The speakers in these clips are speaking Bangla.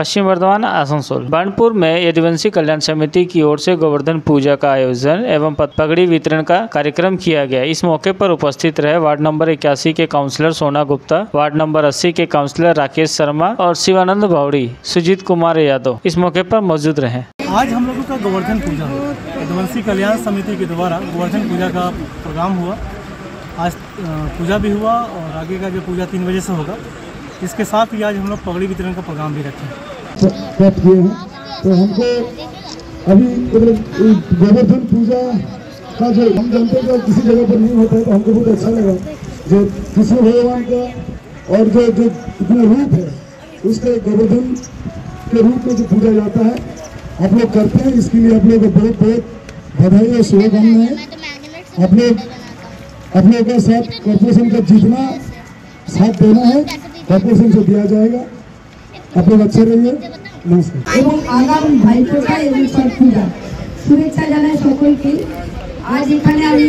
पश्चिम बर्धमान आसनसोल। बानपुर में यदुवंशी कल्याण समिति की ओर से गोवर्धन पूजा का आयोजन एवं पत- पगड़ी वितरण का कार्यक्रम किया गया। इस मौके पर उपस्थित रहे वार्ड नंबर इक्यासी के काउंसलर सोना गुप्ता, वार्ड नंबर अस्सी के काउंसलर राकेश शर्मा और शिवानंद भावड़ी, सुजीत कुमार यादव इस मौके पर मौजूद रहे। आज हम लोगों का गोवर्धन पूजा हुआ। यदुवंशी कल्याण समिति के द्वारा गोवर्धन पूजा का प्रोग्राम हुआ। आज पूजा भी हुआ और आगे का जो पूजा तीन बजे से होगा, इसके साथ ही आज हम लोग पगड़ी वितरण का प्रोग्राम भी रखे प्राप्त किए हैं। तो हमको अभी गोवर्धन पूजा का जो हम जानते हैं कि किसी जगह पर नहीं होता है तो हमको बहुत अच्छा लगा जो कृष्ण भगवान का और जो जो इतना रूप है, उसके गोवर्धन के रूप में जो पूजा जाता है, आप लोग करते हैं। इसके लिए आप लोग को बहुत बहुत बधाई और शुभकामनाएँ। आप लोग, आप लोगों का साथ कॉर्पोरेशन का जितना साथ देना है कॉर्पोरेशन से दिया जाएगा। আপনারা এবং আগাম ভাইফোঁটা এবং ছট পূজা শুভেচ্ছা জানাই সকলকে। আজ এখানে আমি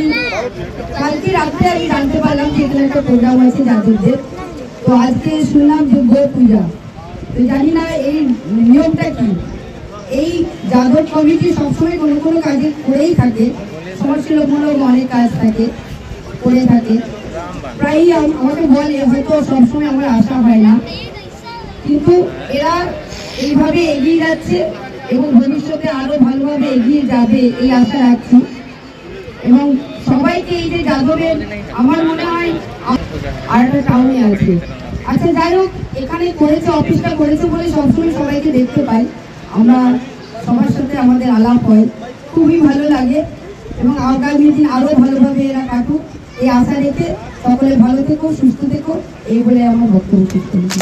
কালকে রাত্রে আমি জানতে পারলাম যে এখানে একটা প্রোগ্রাম আছে যাদবদের তো আজকে শুনলাম দুর্গ পূজা। জানি না এই নিয়মটা কি। এই যাদব কমিটি সবসময় কোনো কোনো কাজে করেই থাকে। সমাজসেবামূলক অনেক কাজ থাকে করে থাকে। প্রায়ই আমাকে বলে, হয়তো সবসময় আমার আশা হয় না। কিন্তু এরা এইভাবে এগিয়ে যাচ্ছে এবং ভবিষ্যতে আরও ভালোভাবে এগিয়ে যাবে এই আশা রাখছি। এবং সবাইকে এই যে যাদবের, আমার মনে হয় আর একটা টাউনে আছে। আচ্ছা যাই হোক, এখানে করেছে অফিসটা করেছে বলে সবসময় সবাইকে দেখতে পাই। আমরা সবার সাথে আমাদের আলাপ হয়। খুবই ভালো লাগে এবং আগামী দিন আরও ভালোভাবে এরা কাটুক। এই আশা রেখে সকলে ভালো থেকো, সুস্থ থেকো, এই বলে আমার বক্তব্য শেষ করেছি।